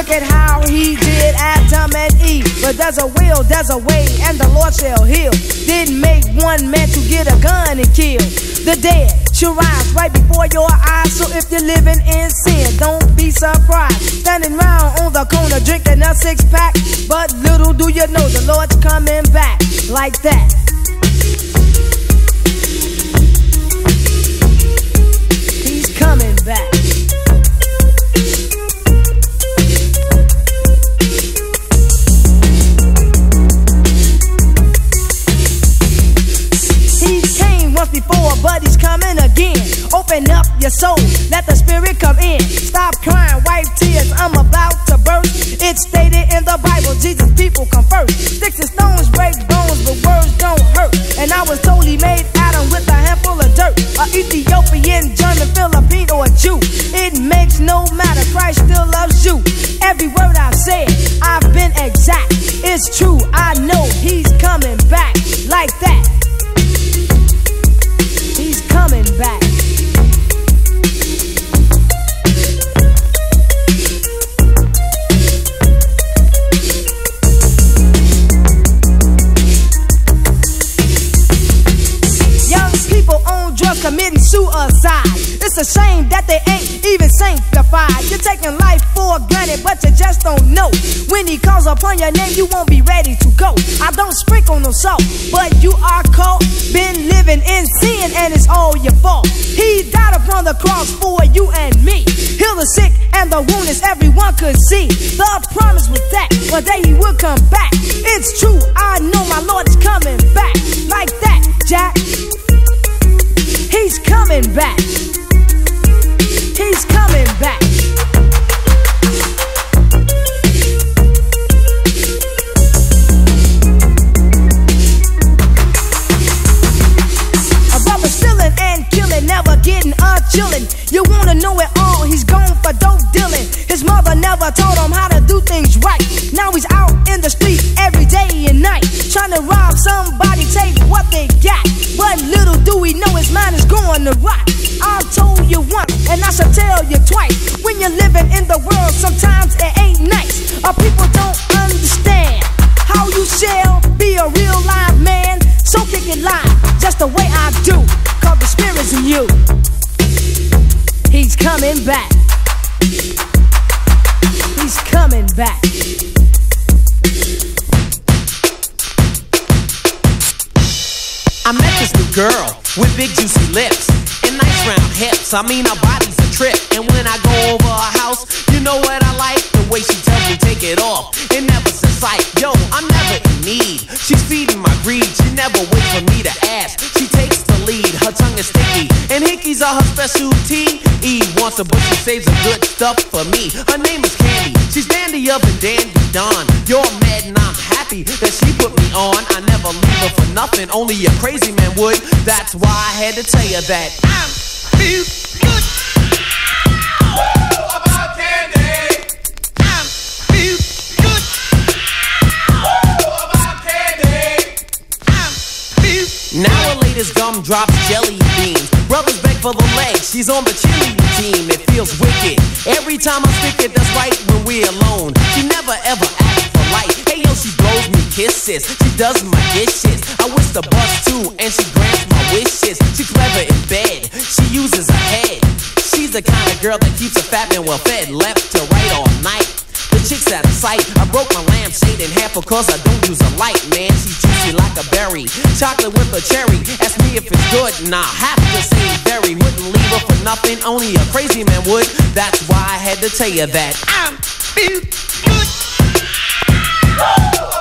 look at how he did Adam and Eve. But there's a will, there's a way, and the Lord shall heal. Didn't make one man to get a gun and kill. The dead shall rise right before your eyes. So if you're living in sin, don't be surprised. Standing round on the corner drinking a six pack. But little do you know the Lord's coming back like that. It's a shame that they ain't even sanctified. You're taking life for granted, but you just don't know. When he calls upon your name, you won't be ready to go. I don't sprinkle no salt, but you are caught. Been living in sin, and it's all your fault. He died upon the cross for you and me. Heal the sick and the wounded, everyone could see. The promise was that one day he would come back. It's true, I know my Lord is coming back. Like that, Jack. He's coming back. He's coming back. A brother stealing and killing, never getting a chillin'. You wanna know it all, he's gone for dope dealing. His mother never taught him how to do things right. Now he's out in the street every day and night, trying to rob somebody, take what they got. But little do we know his mind is going to rot. I told you once, and I shall tell you twice. When you're living in the world, sometimes it ain't nice. Our people don't understand how you shall be a real live man. So kick it live, just the way I do. Cause the spirit's in you. He's coming back. He's coming back. Girl with big juicy lips and nice round hips. I mean, her body's a trip. And when I go over her house, you know what I like? The way she tells me take it off. It never says like, yo, I'm never in need. She's feeding my greed. She never waits for me to ask. She takes the lead. Her tongue is sticky. And hickeys are her specialty. Eve wants a but she saves the good stuff for me. Her name is Candy. She's dandy up and dandy Don. You're mad and I'm happy that she put me on. I never leave her for nothing. Only a crazy man would. That's why I had to tell you that I'm feel good. Woo! About candy. I'm feel Now her latest gum drops jelly beans. Brothers beg for the legs. She's on the cheerleading team, it feels wicked. Every time I stick it, that's right when we're alone. She never ever asks for light. Hey yo, she blows me kisses. She does my dishes. I wish the bus too, and she grants my wishes. She's clever in bed. She uses her head. She's the kind of girl that keeps a fat man well fed, left to right all night. Chick's out of sight. I broke my lampshade in half because I don't use a light, man. She's juicy like a berry. Chocolate with a cherry. Ask me if it's good, and I have to say very. Wouldn't leave her for nothing, only a crazy man would. That's why I had to tell you that I'm feel good. Oh,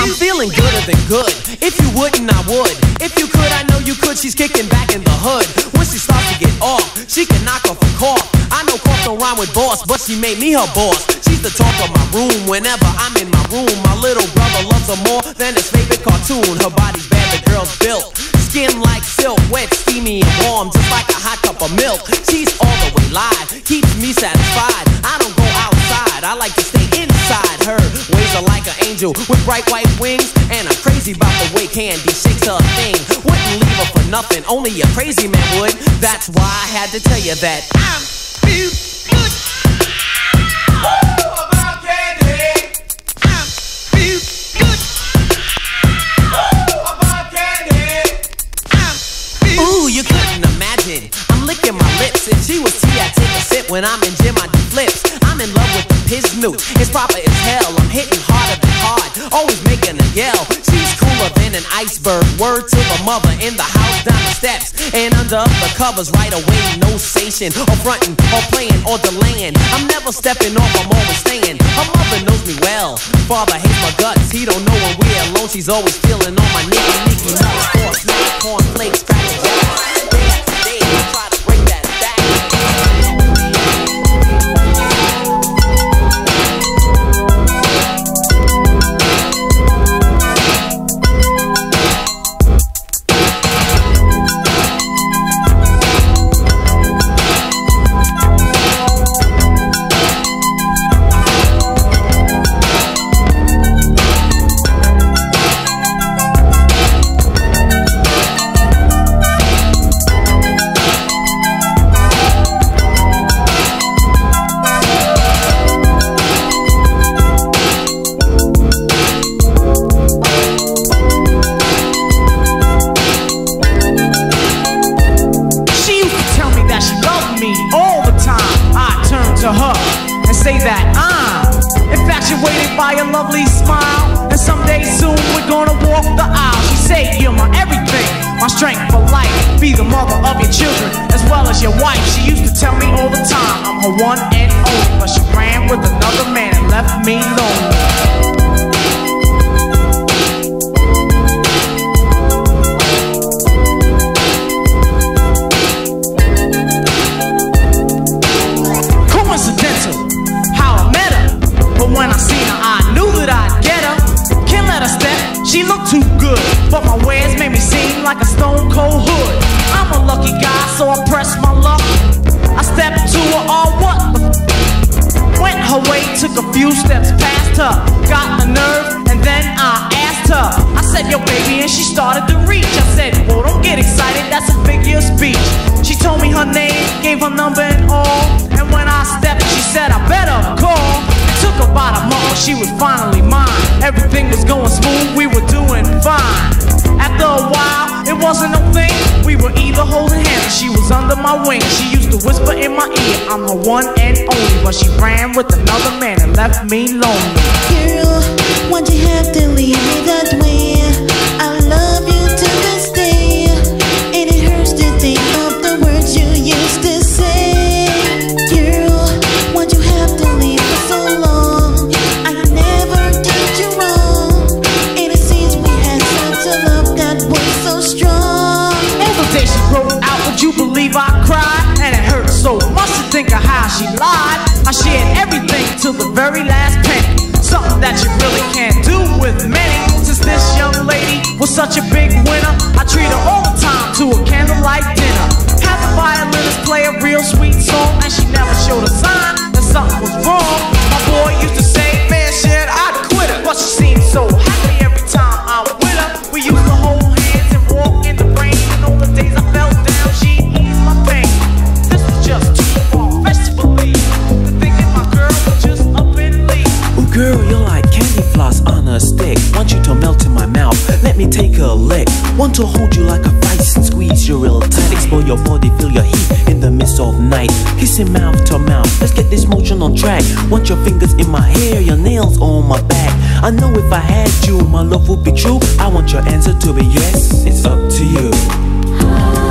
I'm feeling gooder than good. If you wouldn't, I would. If you could, I know you could. She's kicking back in the hood. When she starts to get off, she can knock off a cough. I know cough don't rhyme with boss, but she made me her boss. She's the talk of my room whenever I'm in my room. My little brother loves her more than his favorite cartoon. Her body's bad, the girl's built. Skin like silk, wet, steamy, and warm, just like a hot cup of milk. She's all the way live, keeps me satisfied. I don't go outside, I like to stay inside her. Ways are like an angel with bright white wings, and I'm crazy about the way Candy shakes her thing. Wouldn't leave her for nothing, only a crazy man would. That's why I had to tell you that I'm feel good. About candy. I'm feel good. About candy. I'm feel Ooh, you couldn't imagine. I'm licking my lips. If she was tea, I'd take a sip. When I'm in gym, I do flips. I'm in love with the newt. It's proper as hell. Hitting harder than hard. Always making a yell. She's cooler than an iceberg. Word to the mother in the house down the steps. And under the covers right away. No station. Or fronting, or playing, or delaying. I'm never stepping off, I'm always staying. Her mother knows me well. Father hates my guts. He don't know when we're alone. She's always feeling on my nicky nicky nuts. Corn, snake, corn and me lonely. Your fingers in my hair, your nails on my back. I know if I had you, my love would be true. I want your answer to be yes. It's up to you.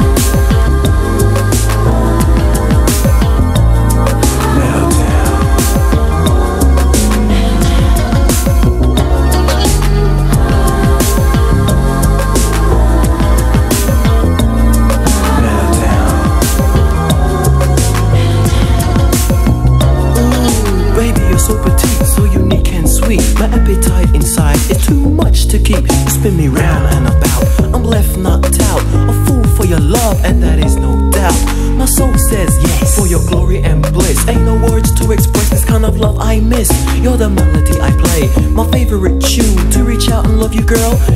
Girl,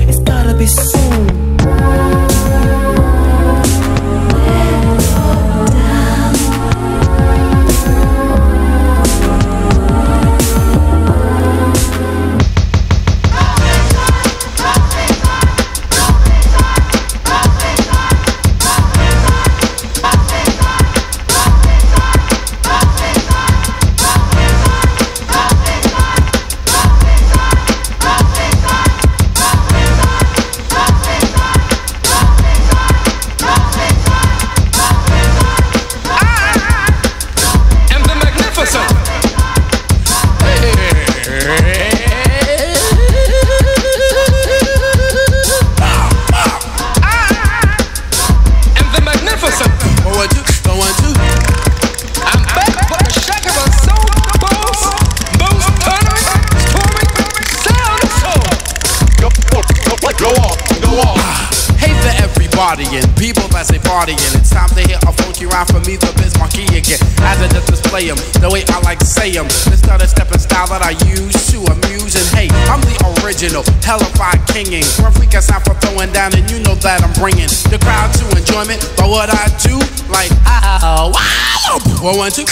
say 'em. This not a style that I use to amuse, and hey, I'm the original, hellified kinging. One freak sound for throwing down, and you know that I'm bringing the crowd to enjoyment by what I do, like, ah, wow, one, one, two.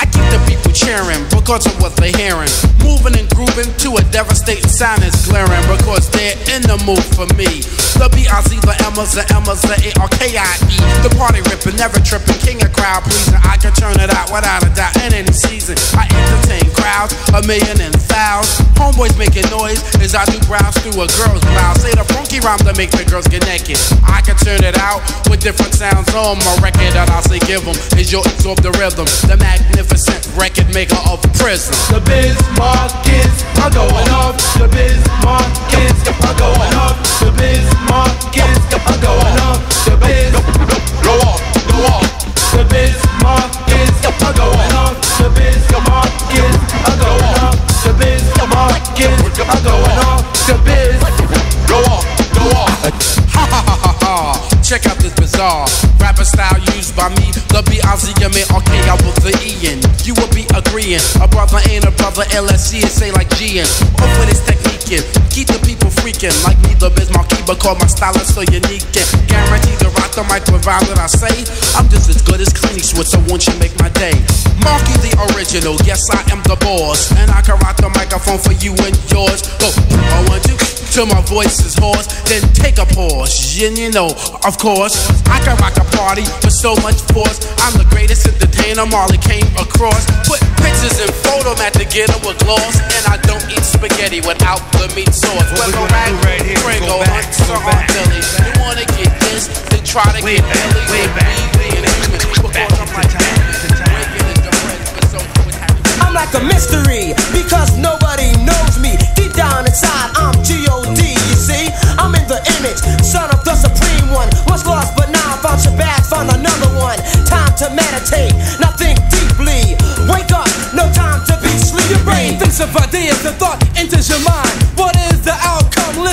I keep the people cheering because of what they're hearing. Moving and grooving to a devastating sound is glaring because they're in the mood for me. The B-I-Z, the Emmas, the Emmas, the A-R-K-I-E. The party ripping, never tripping, king of crowd pleasing. I can turn it out without a doubt in any season. I entertain crowds, a million and thousands. Homeboys making noise as I do browse through a girl's blouse. Say the funky rhyme to make the girls get naked. I can turn it out with different sounds on my record that I say give 'em. Is your absorb the rhythm, the magnificent record maker of prison. The Bismarck kids are going off. The Bismarck kids are going off. The Bismarck The Biz Go off, go off. The Bismarck kids are going off. The Bismarck kids are going off. The Bismarck kids are going off. The Biz Go off, go off. Ha ha ha ha. Check out this bizarre rapper style used by me. The B-I-Z-M-A-R-K, I with the E-N. You will be agreeing. A brother ain't a brother, LSC is say like G-N. Up with his technique in. Keep the people freaking. Like me, the Biz Markie, call my style is so unique. And guaranteed to rock the mic with that I say. I'm just as good as Clint Eastwood, so won't you make my day? Markie the original, yes I am the boss. And I can rock the microphone for you and yours. Go, I want you till my voice is hoarse. Then take a pause, and you know, of course, I can rock a party with so much force. I'm the greatest entertainer Marley came across. Put pictures and photo at the getter with gloss. And I don't eat spaghetti without the meat sauce. Whether rag, Pringle, Hunts, or Aunt Billy. You wanna get this, then try to get Billy. Way back, because I'm like, breaking into friends, but so with happy. I'm like a mystery because nobody knows me. Deep down inside, I'm G.O.D. You see, I'm in the image, son of the supreme one. Was lost, but now I found your bag, found another one. Time to meditate, now think deeply. Wake up, no time to be sleep. Your brain thinks of ideas, the thought enters your mind.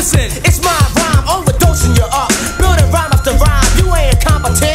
Listen, it's my rhyme, overdosing you up. Building rhyme after rhyme, you ain't competent.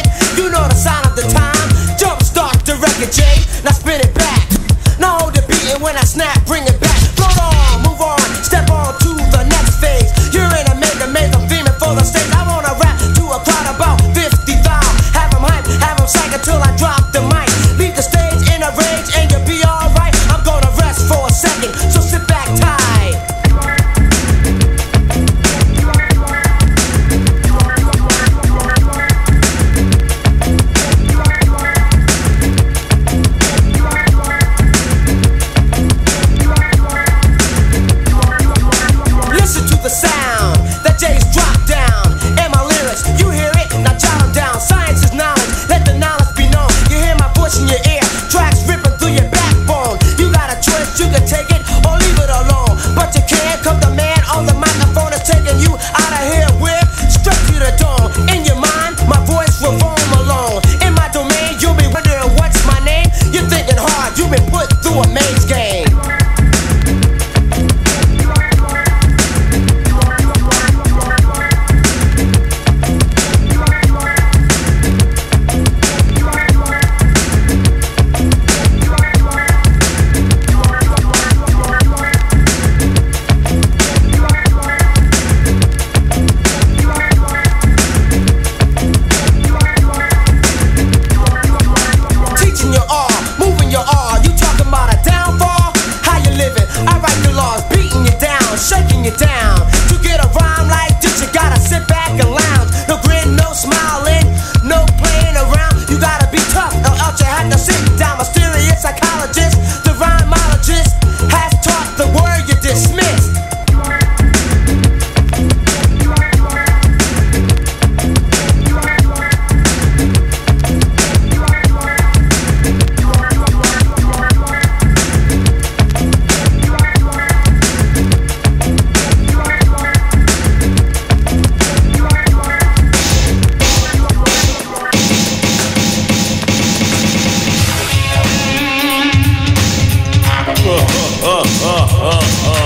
oh, oh.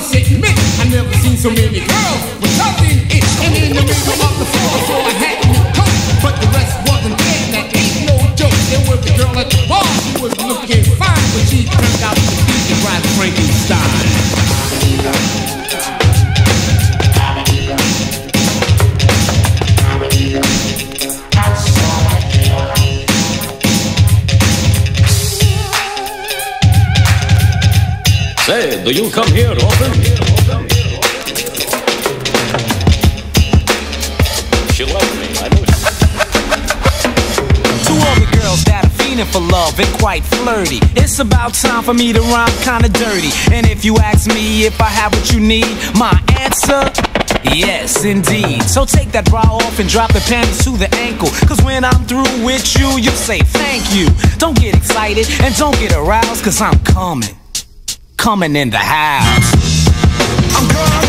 I must I never seen so many girls do you come here often? She loves me, I know. To all the girls that are fiending for love and quite flirty, it's about time for me to rhyme kinda dirty. And if you ask me if I have what you need, my answer. Yes, indeed. So take that bra off and drop the panties to the ankle. Cause when I'm through with you, you'll say thank you. Don't get excited and don't get aroused, cause I'm coming. Coming in the house. I'm coming.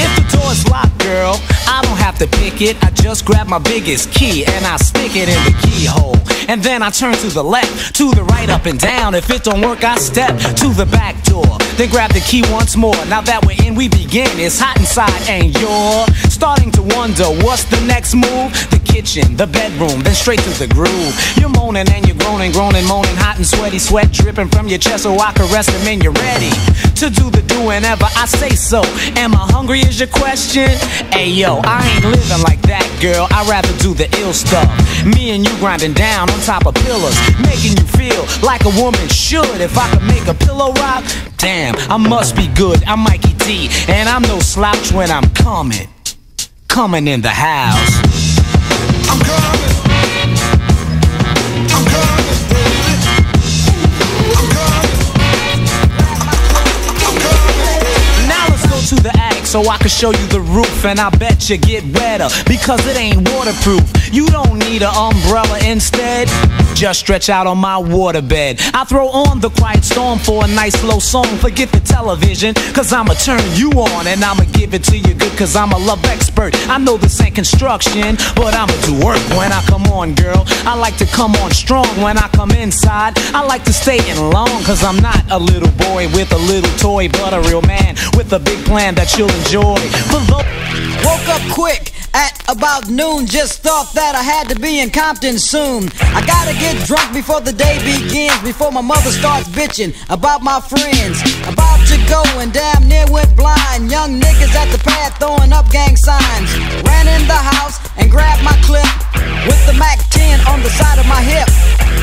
If the door's locked, girl, I don't have to pick it. I just grab my biggest key and I stick it in the keyhole. And then I turn to the left, to the right, up and down. If it don't work, I step to the back door. Then grab the key once more. Now that we're in, we begin. It's hot inside, and you're starting to wonder what's the next move. The kitchen, the bedroom, then straight to the groove. You're moaning and you're groaning, groaning, moaning, hot and sweaty, sweat dripping from your chest. So I caress them and you're ready to do the do whenever I say so. Am I hungry? Is your question? Hey yo, I ain't living like that, girl. I'd rather do the ill stuff. Me and you grinding down on top of pillars, making you feel like a woman should. If I could make a pillow rock, damn, I must be good. I'm Mikey D, and I'm no slouch when I'm coming, coming in the house. I'm coming. Now let's go to the attic so I can show you the roof and I bet you get wetter because it ain't waterproof. You don't need an umbrella instead. Just stretch out on my waterbed. I throw on the quiet storm for a nice slow song. Forget the television, cause I'ma turn you on and I'ma give it to you good cause I'm a love expert. I know this ain't construction, but I'ma do work when I come on, girl. I like to come on strong when I come inside. I like to stay in long cause I'm not a little boy with a little toy, but a real man with a big plan that you'll enjoy. The- Woke up quick at about noon. Just thought that I had to be in Compton soon. I gotta get drunk before the day begins. Before my mother starts bitching about my friends. About to go and damn near went blind. Young niggas at the pad throwing up gang signs. Ran in the house and grabbed my clip with the Mac 10 on the side of my hip.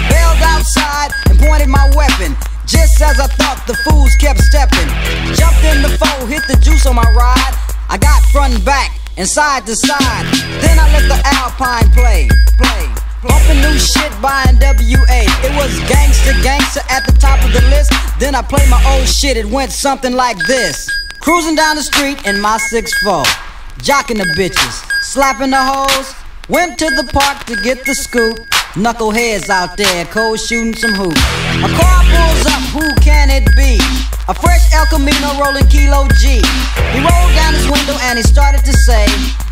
Bailed outside and pointed my weapon. Just as I thought, the fools kept stepping. Jumped in the foe, hit the juice on my ride. I got front and back and side to side. Then I let the Alpine play, play. Bumping new shit by NWA. It was gangster, gangster at the top of the list. Then I played my old shit. It went something like this: Cruising down the street in my 6'4, jocking the bitches, slapping the hoes. Went to the park to get the scoop. Knuckleheads out there, cold shooting some hoops. A car pulls up, El Camino rolling Kilo G. He rolled down his window and he started to say,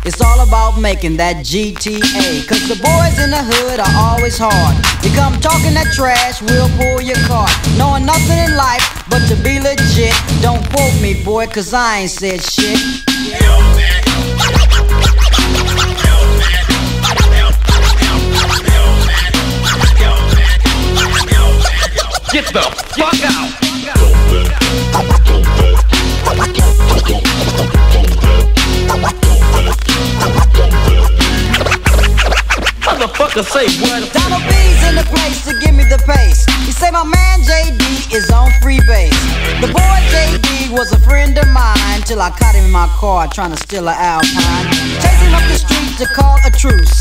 It's all about making that GTA. Cause the boys in the hood are always hard. You come talking that trash, we'll pull your car. Knowing nothing in life but to be legit. Don't quote me, boy, cause I ain't said shit. Get the fuck out! Motherfucker say what? Donald B's in the place to give me the pace. He say my man JD is on free base. The boy JD was a friend of mine till I caught him in my car trying to steal an Alpine. Chasing up the street to call a truce.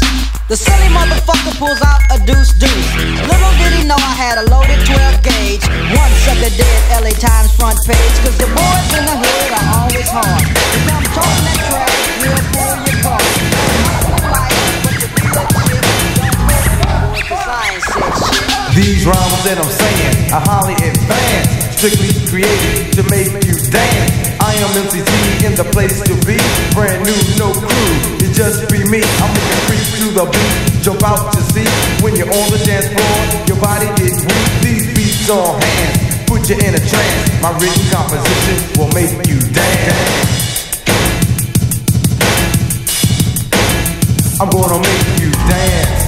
The silly motherfucker pulls out a deuce deuce. Little did he know I had a loaded 12 gauge. One sucker dead LA Times front page. Cause the boys in the hood are always hard. You come talking that trash, we'll pull These rhymes that I'm saying are highly advanced, strictly created to make you dance. I am MCT in the place to be, brand new, no crew. It just be me. I'm making freak to the beat, jump out to see when you're on the dance floor. Your body is weak. These beats on hands put you in a trance. My written composition will make you dance. I'm gonna make you dance.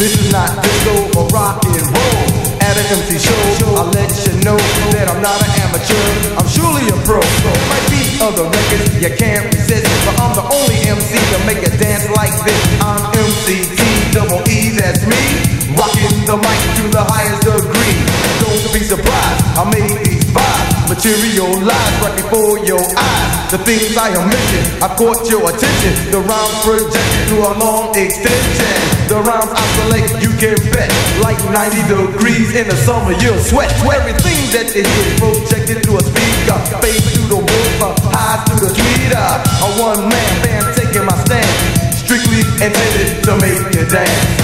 This is not disco or rock and roll. At an MC show, I'll let you know that I'm not an amateur. I'm surely a pro. Might be other records you can't resist, but I'm the only MC to make a dance like this. I'm MCT, double E, that's me. Rocking the mic to the highest degree. Don't be surprised, I made these vibes materialize right before your eyes. The things I am mentioning, I caught your attention. The rhymes projected through a long extension. The I select, you can bet. Like 90 degrees in the summer, you'll sweat. Everything that is projected through a speaker, bass through the woofer, high through the tweeter. A one man band taking my stand, strictly intended to make you dance.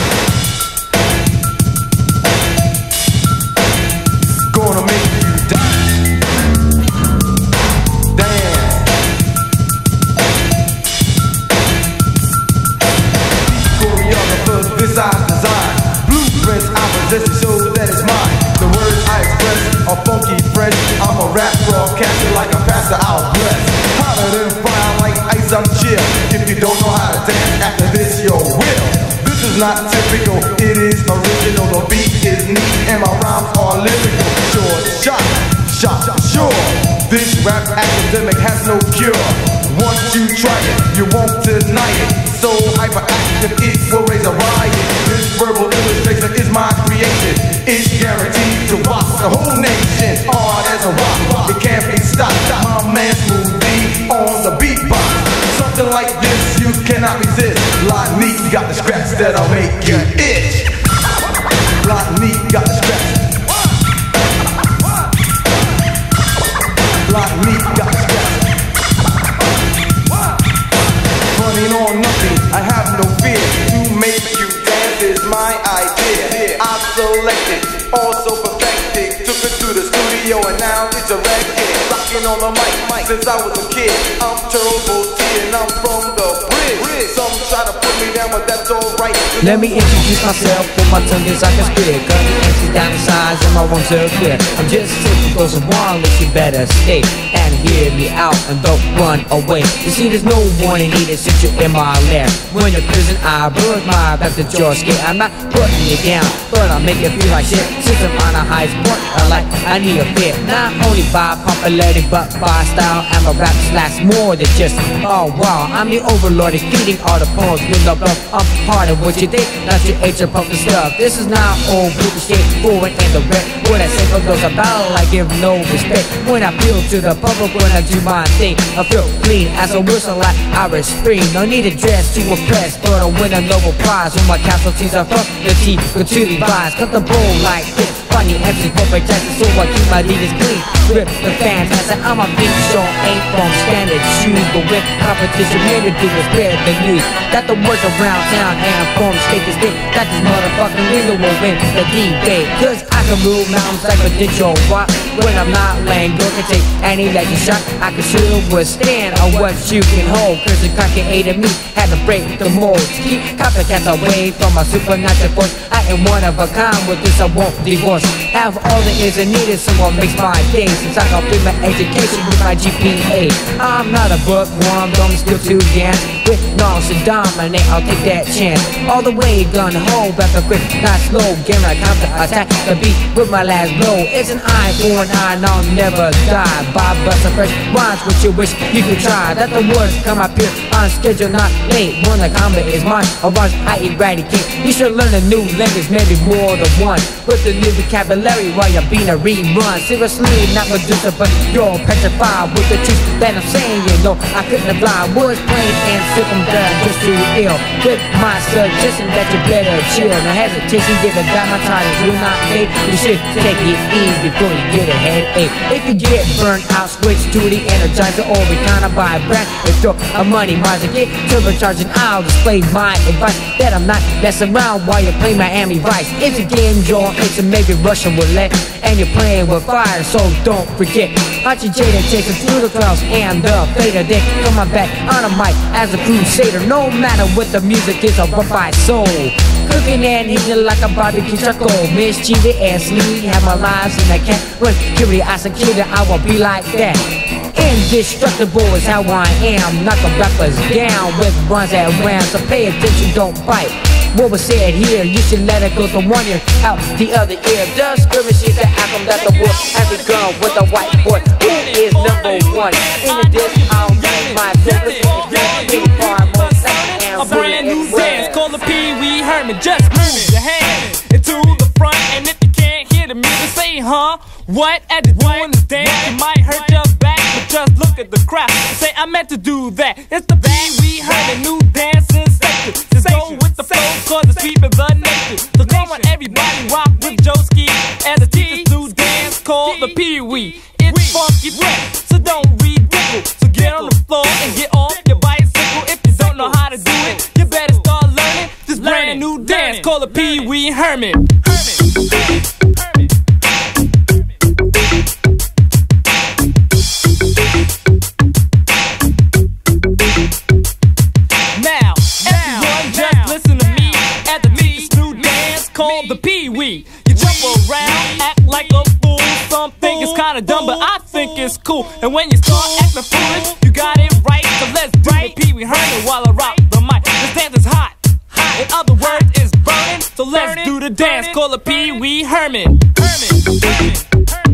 You don't know how to dance after this, you will. This is not typical, it is original. The beat is neat and my rhymes are lyrical. Sure, shot, shot, sure. This rap academic has no cure. Once you try it, you won't deny it. So hyperactive, it will raise a riot. This verbal illustration is my creation. It's guaranteed to rock the whole nation. Hard as a rock, it can't be stopped. My man Smooth on the beatbox. Something like this you cannot resist. Lot neat got the scratch that'll make you itch. Lot neat got the scratch. Lot neat got the scratch. Running on nothing, I have no fear. To make you dance is my idea. I've selected, also perfected. Took it to the studio and now it's a record. Rocking on the mic, mic since I was a kid. I'm Turbo but that's alright. Let me introduce myself. With my tongue is like a spear the MC down the sides and my ones are clear. I'm just typical someone, let you better. Stay And hear me out and don't run away. You see there's no one warning needed since you're in my lair. When you're prison I brush my back to your skin I'm not putting you down, but I'll make you feel like shit. Since I'm on a high sport, I like I need a fit Not only by popularity but by style And my raps last more than just Oh wow, I'm the overlord feeding all the pawns with the bluff. I'm part of what you think, not your age of pumping stuff. This is not old groupie shit, forward and the red. When I for those about, I give no respect. When I feel to the public, when I do my thing, I feel clean as a whistle like Irish Spring. No need to dress to impress, but I win a Nobel Prize when my casualties are from the team. Continue rise, cut the bowl like this. Funny MC corporate Jackson, so I keep my leaders clean. Rip the fans, I say I'm a big show, ain't from standard shoes, but with competition, made to do is spread the news. Got the words around town and form state to state. That this motherfucking leader will win the D-Day. Cause can rule mountains like a or rock. When I'm not laying, go can take any legend shot. I can shoot withstand on what you can hold. Cause the cocky aid of me had to break the mold. Keep copycats away from my supernatural force. I am one of a kind, with this I won't divorce. Have all the is and needed, someone makes my day. Since I complete my education with my GPA. I'm not a bookworm, I'm still too dance. With knowledge to dominate, I'll take that chance. All the way, gun hold back a quick, not slow. Game like counter attack the beat with my last blow. It's an eye for an eye, and I'll never die. Bob Buster fresh rhymes, what you wish you could try. That the words come up here on schedule, not late. One the combat is mine, a bunch I eradicate. You should learn a new language, maybe more than one. With the new vocabulary while you're being a rerun. Seriously, not Medusa, but you're petrified with the truth that I'm saying. You know, I couldn't lied. Words plain and simple, done just too ill. With my suggestion that you better chill. No hesitation, give a dime my titles will not fade. You should take it easy before you get a headache. If you get burnt out, switch to the energizer or kinda buy a brand. If you're a money miser, get turbocharging. I'll display my advice that I'm not messing around while you play Miami Vice. It's a game you're into, maybe Russian roulette, and you're playing with fire, so don't forget. Hachi Jada takes it through the clouds and the fader. They come on back on a mic as a crusader. No matter what the music is, I run by soul. Cooking and eating like a barbecue charcoal. Mischievous me, have my lives in that cat. When curiosity, I I will be like that. Indestructible is how I am. Knock the rappers down with runs at rounds. So pay attention, don't bite. What was said here, you should let it go from one ear out the other ear. The skirmish is the outcome that the war has begun with a white boy who is number one. In the disc, I'll make my focus. A brand new dance called the Wee Herman. Just move your hand into the front, and if you can't hear the music, say, huh? What? As you're doing this dance, you might hurt your back, but just look at the crowd. Say, I meant to do that. It's the Pee Wee Herman new dance sensation. Just go with the flow, cause it's sweeping the nation. So come on, everybody, rock with Joeski as a teacher's new dance called the Pee Wee. It's funky rap, so don't ridicule. So get on the floor and get off your brand new dance called the Pee Wee Herman. Now, everyone just listen to me at the teacher's new dance called the Pee Wee. You jump around, act like a fool. Some think it's kinda dumb, but I think it's cool. And when you start acting foolish, you got it right. So let's do the Pee Wee Herman while I rock So let's do the dance. Call the Pee Wee Herman. Check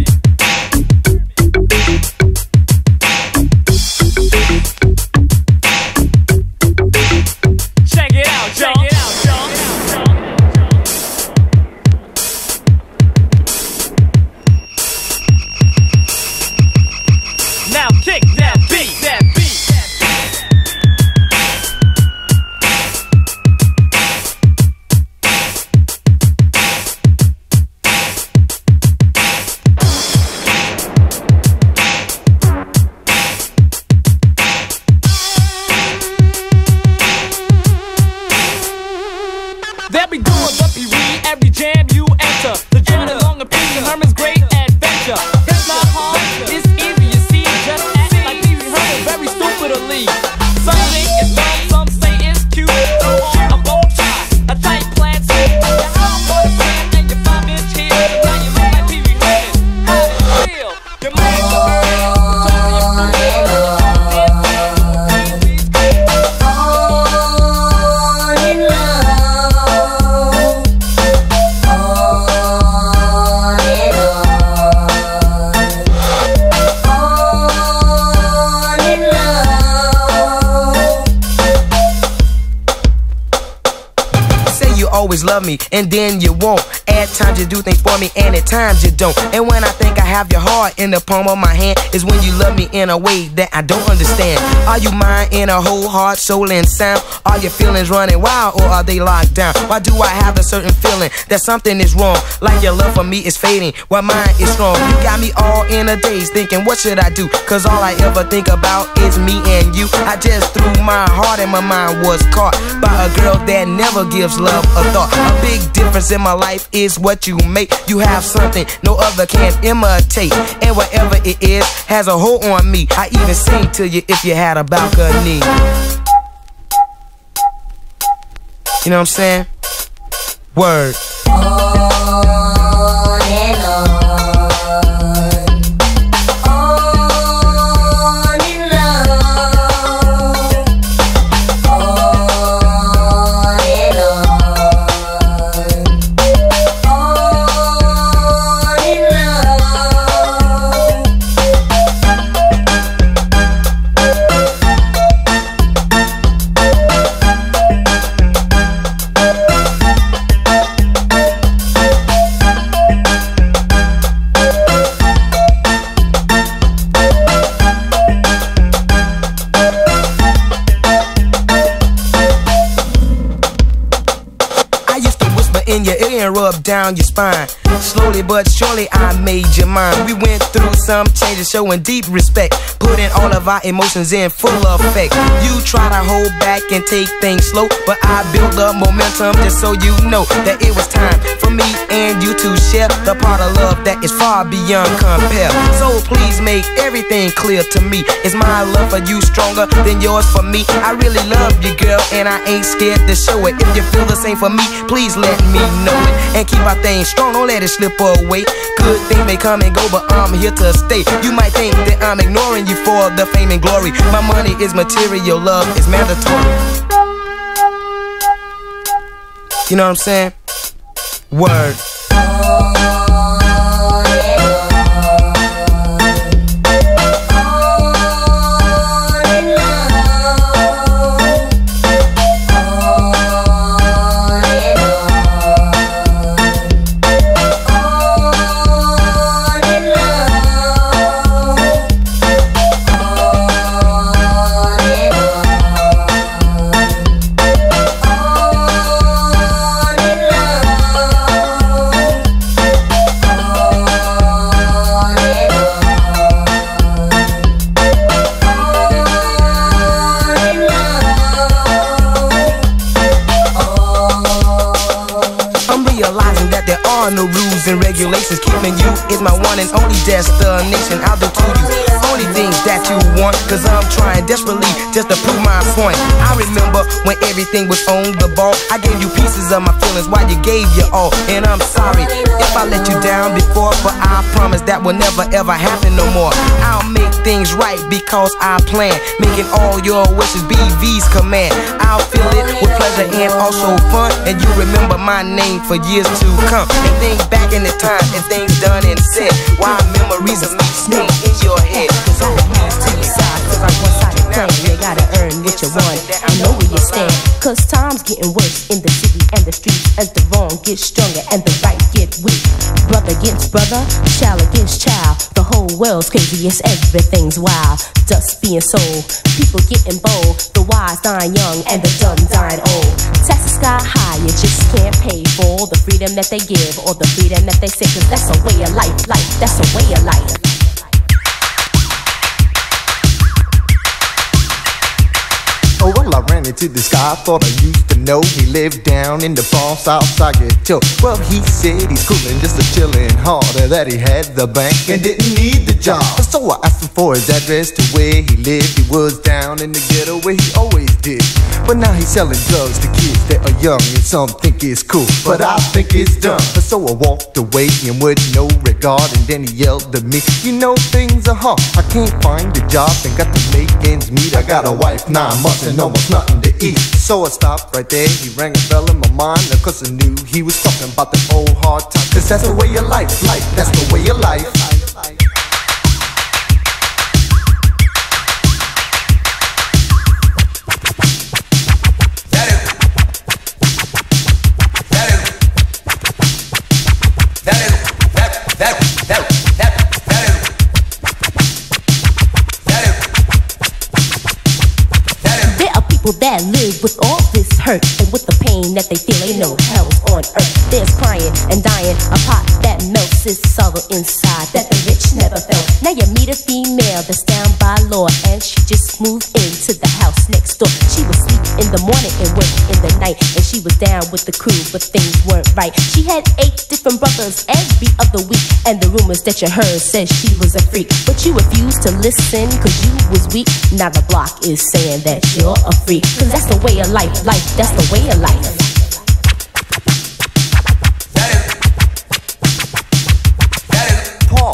love me, and then you won't. At times you do things for me, and at times you don't. And when I think I have your heart in the palm of my hand, is when you love me in a way that I don't understand. Are you mine in a whole heart, soul, and sound? Are your feelings running wild, or are they locked down? Why do I have a certain feeling that something is wrong? Like your love for me is fading, while mine is strong. You got me all in a daze, thinking, what should I do? Cause all I ever think about is me and you. I just threw my heart and my mind was caught by a girl that never gives love a thought. A big difference in my life is what you make. You have something no other can imitate. And whatever it is has a hold on me. I even sing to you if you had a balcony. You know what I'm saying? Word. I rub down your spine. Slowly but surely I made your mind. We went through some changes showing deep respect. Putting all of our emotions in full effect. You try to hold back and take things slow, but I built up momentum just so you know that it was time for me and you to share the part of love that is far beyond compare. So please make everything clear to me. Is my love for you stronger than yours for me? I really love you, girl, and I ain't scared to show it. If you feel the same for me, please let me know it. And keep our things strong, don't let it slip away. Good things may come and go, but I'm here to stay. You might think that I'm ignoring you for the fame and glory. My money is material, love is mandatory. You know what I'm saying? Word. And Keeping you is my one and only destination. I'll do to you only things that you want. Cause I'm trying desperately just to prove my point. I remember when everything was on the ball. I gave you pieces of my feelings while you gave your all. And I'm sorry if I let you down before. But I promise that will never ever happen no more. I'll make things right because I plan. Making all your wishes be V's command. I'll feel it with pleasure and also fun. And you remember my name for years to come. And think back in the time and things done and said. Why memories of me stay in your head. Cause I'm to your side. Cause I'm one sided plan. You gotta earn what you want and know where you stand. Cause time's getting worse in the and the streets as the wrong gets stronger and the right get weak. Brother against brother, child against child. The whole world's crazy, yes, everything's wild. Dust being sold, people getting bold. The wise dying young and the dumb dying old. Taxes sky high, you just can't pay for all the freedom that they give or the freedom that they say. Cause that's a way of life, life, that's a way of life. Oh, well, I ran into this guy I thought I used to know. He lived down in the far south side ghetto. Well, he said he's coolin', just a chillin' harder that he had the bank and didn't need the job. So I asked him for his address to where he lived. He was down in the ghetto where he always did. But now he's selling drugs to kids that are young and some think it's cool. But I think it's dumb. So I walked away and with no regard. And then he yelled at me, You know things are hard. I can't find a job and got to make ends meet. I got a wife, nine months, and almost nothing to eat. So I stopped right there. He rang a bell in my mind. Cause I knew he was talking about the old hard times. Cause that's the way your life, life. That's the way of life. Crew, but things weren't right. She had eight different brothers every other week, and the rumors that you heard said she was a freak. But you refused to listen, cause you was weak. Now the block is saying that you're a freak, cause that's the way of life, life, that's the way of life.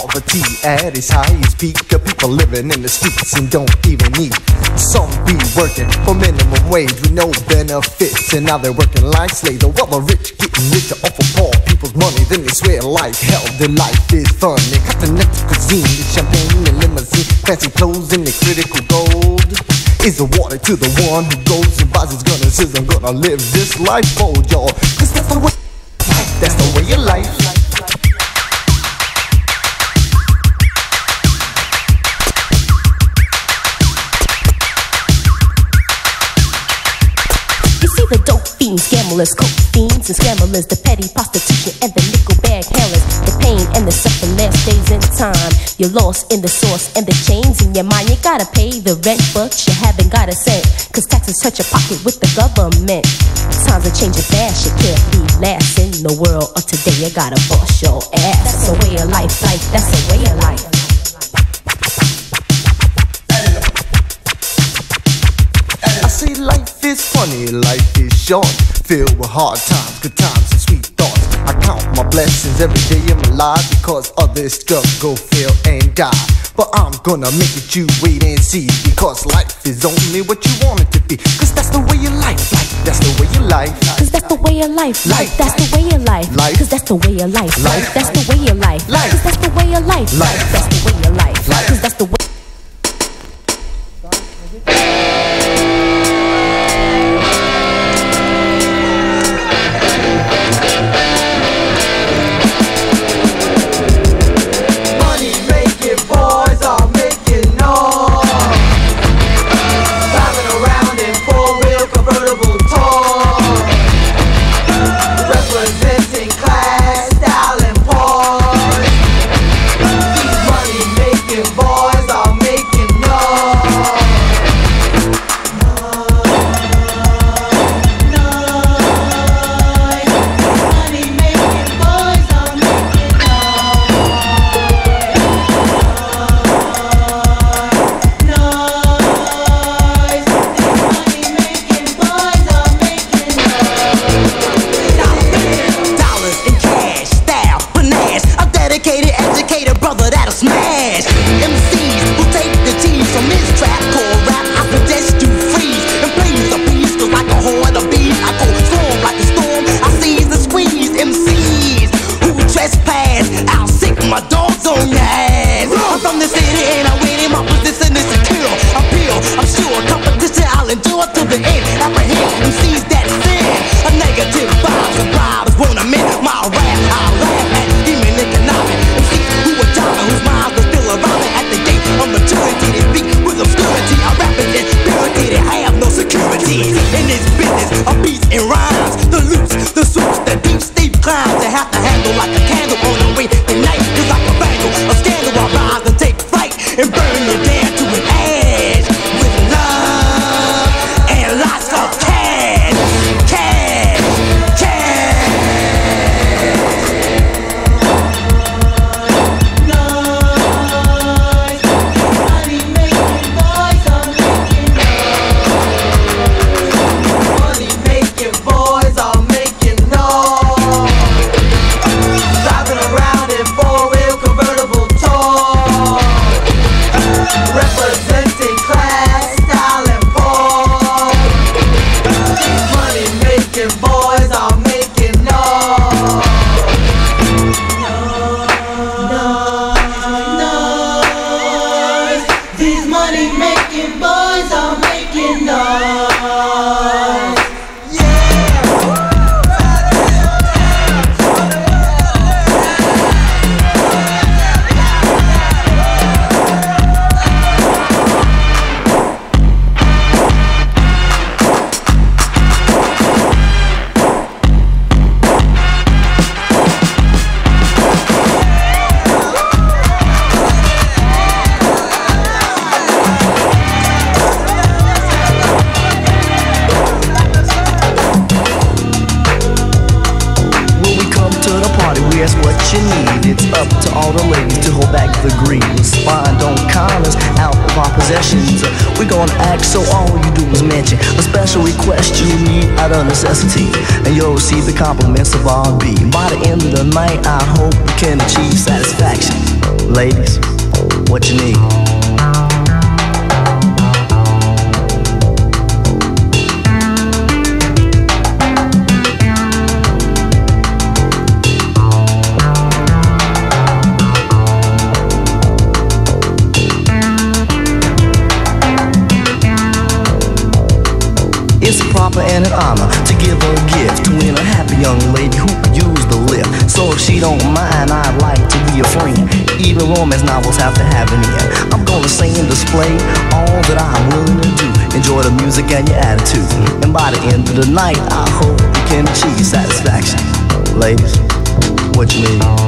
Poverty at its highest peak. The people living in the streets and don't even eat. Some be working for minimum wage with no benefits, and now they're working like slaves. While the rich getting richer off of poor people's money, then they swear like hell their life is fun. They continental cuisine, the champagne and limousine, fancy clothes and the critical gold. Is awarded to the one who goes and buys his gun and says, I'm gonna live this life for y'all. Cause that's the way, that's the way of life. Fiends, gamblers, coke fiends, and scamblers, the petty prostitution, and the nickel bag handlers, the pain and the suffering last days in time. You're lost in the source and the chains in your mind. You gotta pay the rent, but you haven't got a cent. Cause taxes touch your pocket with the government. Times are changing fast, you can't be last in the world of today. You gotta bust your ass. That's the way of life, life, that's the way of life. Is funny, life is short, filled with hard times, good times, and sweet thoughts. I count my blessings every day in my life because others struggle, fail, and die. But I'm gonna make it you wait and see because life is only what you want it to be. Cause that's the way you life, life, that's the way you life. Cause that's the way of life, life, that's the way of life. Life. Cause that's the way of life, life, that's the way of life. Life. Cause that's the way of life, life, that's the way of life. Cause that's the way. So all you do is mention a special request you need out of necessity. And you'll receive the compliments of R&B. By the end of the night, I hope we can achieve satisfaction. Ladies, what you need? Honor to give a gift to win a happy young lady who could use the lift. So if she don't mind, I'd like to be a friend. Even romance novels have to have an end. I'm gonna sing and display all that I'm willing to do. Enjoy the music and your attitude. And by the end of the night, I hope you can achieve satisfaction. Ladies, what you need?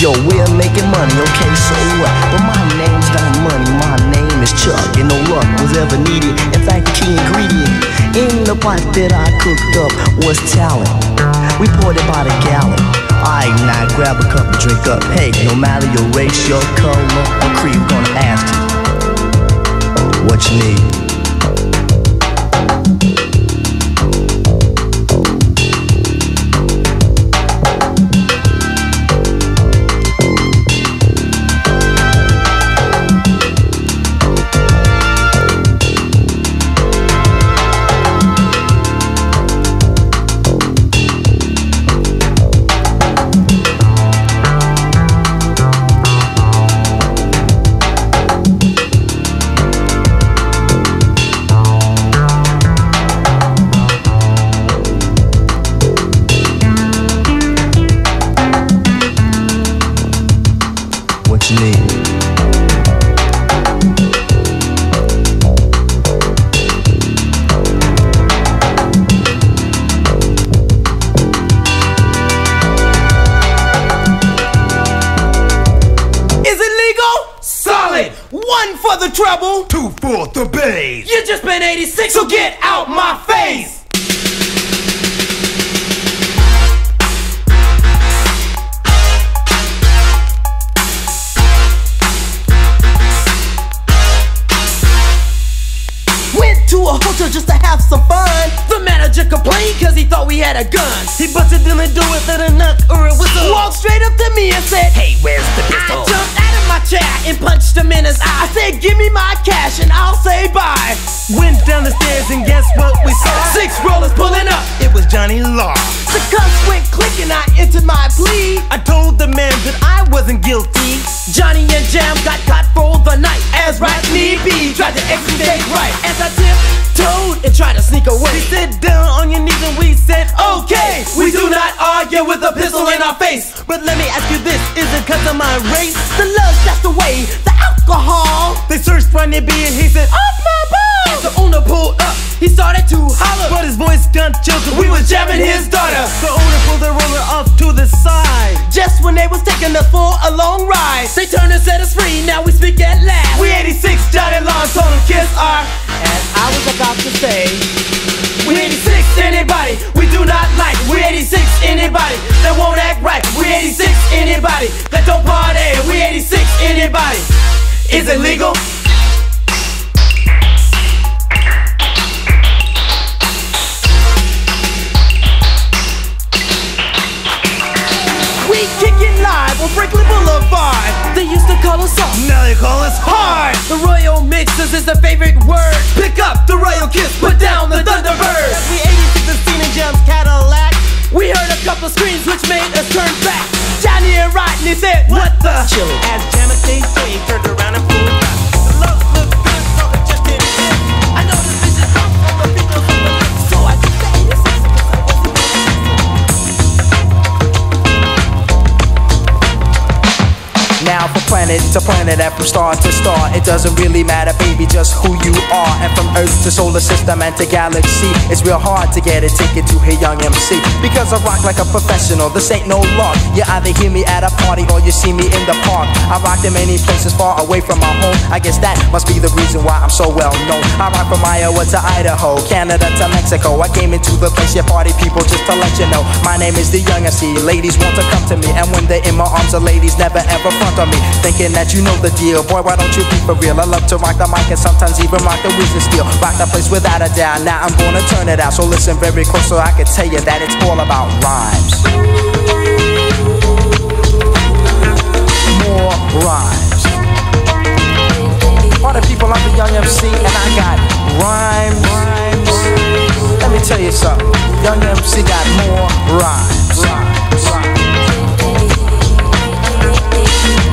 Yo, we're making money, okay, so what? But my name's not money, my name is Chuck, and no luck was ever needed. In fact, the key ingredient in the pot that I cooked up was talent. We poured it by the gallon. Alright, now grab a cup and drink up. Hey, no matter your race, your color, or creed, we're gonna ask you what you need. One for the treble. Two for the bass. You just been 86, so get out and punched him in his eye. I said, Give me my cash and I'll say bye. Went down the stairs and guess what we saw? Six rollers pulling up. It was Johnny Law. The cuffs went click and I entered my plea. I told the man that I wasn't guilty. Johnny and Jam got caught for the night. As right need be, tried to exit right. As I tiptoed and tried to sneak away. We sit down on your knees and we said, okay. We do not argue with a pistol in our face. But let me ask you this, is it cause of my race? The love that's the way, the alcohol. They searched for Nippy and he said, off The owner pulled up, he started to holler. But his voice got choked, we was jamming his daughter. The owner pulled the roller off to the side. Just when they was taking us for a long ride. They turned and set us free, now we speak at last. We 86, Johnny Long told him kiss our. As I was about to say, we 86, anybody we do not like. We 86, anybody that won't act right. We 86, anybody that don't party. We 86, anybody. Is it legal? We kick it live on Franklin Boulevard. They used to call us soft, now they call us hard. The Royal Mixers is the favorite word. Pick up the Royal Kiss, put down the Thunderbird. As we 86 and Cena Jumps Cadillac. We heard a couple screams which made us turn back. Johnny and Rodney said, What the? Chillin'. As Jammer DJ turned around and pulled back. now from planet to planet and from star to star. It doesn't really matter, baby, just who you are. And from Earth to solar system and to galaxy, it's real hard to get a ticket to hear Young MC. Because I rock like a professional, this ain't no luck. You either hear me at a party or you see me in the park. I rock in many places far away from my home. I guess that must be the reason why I'm so well known. I rock from Iowa to Idaho, Canada to Mexico. I came into the place, yeah, party people, just to let you know. My name is the Young MC. Ladies want to come to me, and when they're in my arms, the ladies never ever front on me. Thinking that you know the deal, boy, why don't you be for real? I love to rock the mic and sometimes even rock the wheels steel. Rock the place without a doubt. Now I'm gonna turn it out, so listen very close so I can tell you that it's all about rhymes. More rhymes. All the people, I'm the Young MC, and I got rhymes. Let me tell you something. Young MC got more rhymes.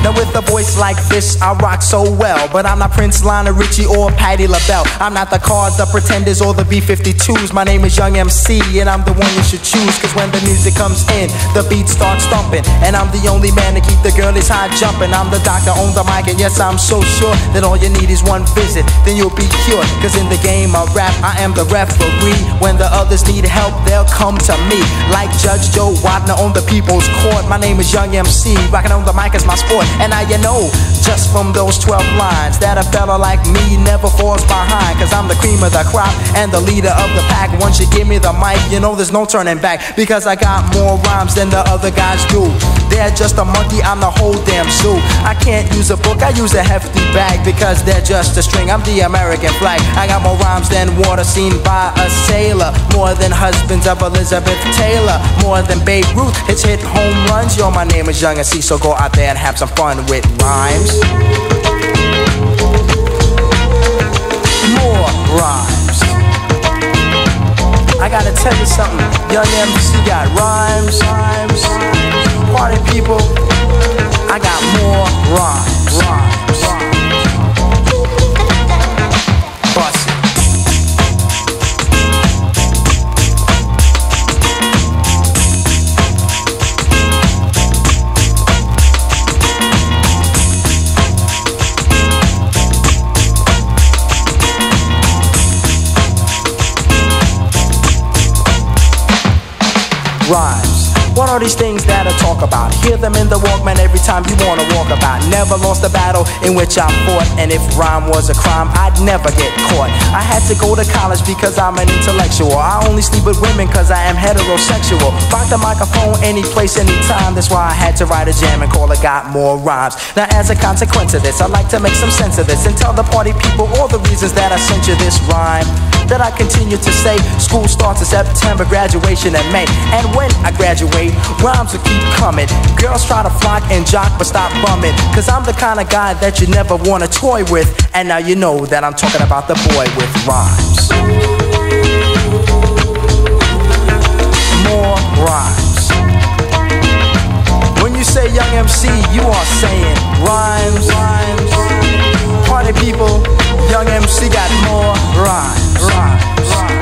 Now with a voice like this, I rock so well. But I'm not Prince Lionel Richie or Patti LaBelle. I'm not the Cars, the Pretenders, or the B-52s. My name is Young MC, and I'm the one you should choose. Cause when the music comes in, the beat starts thumping. And I'm the only man to keep the girlies high jumping. I'm the doctor on the mic, and yes, I'm so sure that all you need is one visit. Then you'll be cured. Cause in the game of rap, I am the referee. When the others need help, they'll come to me. Like Judge Joe Wapner on the People's Court. My name is Young MC. Rocking on the mic is my sport. And now you know, just from those 12 lines, that a fella like me never falls behind. Cause I'm the cream of the crop and the leader of the pack. Once you give me the mic, you know there's no turning back. Because I got more rhymes than the other guys do. They're just a monkey, I'm the whole damn zoo. I can't use a book, I use a hefty bag. Because they're just a string, I'm the American flag. I got more rhymes than water seen by a sailor. More than husbands of Elizabeth Taylor. More than Babe Ruth, it's hit home runs. Yo, my name is Young MC, so go out there and have some fun with rhymes. More rhymes. I gotta tell you something. Young MC got rhymes. rhymes. Party people, I got more rhymes. rhymes. Are these things that I talk about? Hear them in the Walkman every time you wanna walk about. Never lost a battle in which I fought, and if rhyme was a crime, I'd never get caught. I had to go to college because I'm an intellectual. I only sleep with women cause I am heterosexual. Rock the microphone any place, anytime. That's why I had to write a jam and call it Got More Rhymes. Now, as a consequence of this, I'd like to make some sense of this and tell the party people all the reasons that I sent you this rhyme. That I continue to say, school starts in September, graduation in May. And when I graduate, rhymes will keep coming. Girls try to flock and jock, but stop bumming. Cause I'm the kind of guy that you never want to toy with. And now you know that I'm talking about the boy with rhymes. More rhymes. When you say young MC, you are saying rhymes. rhymes. Party people, young MC got more rhymes. rhymes.